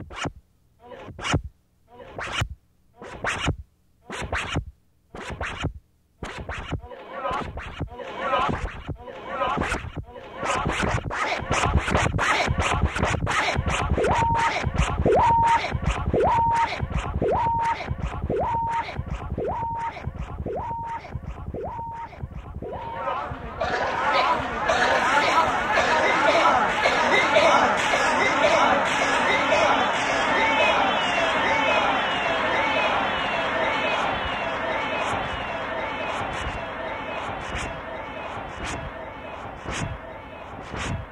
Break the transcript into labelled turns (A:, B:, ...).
A: you you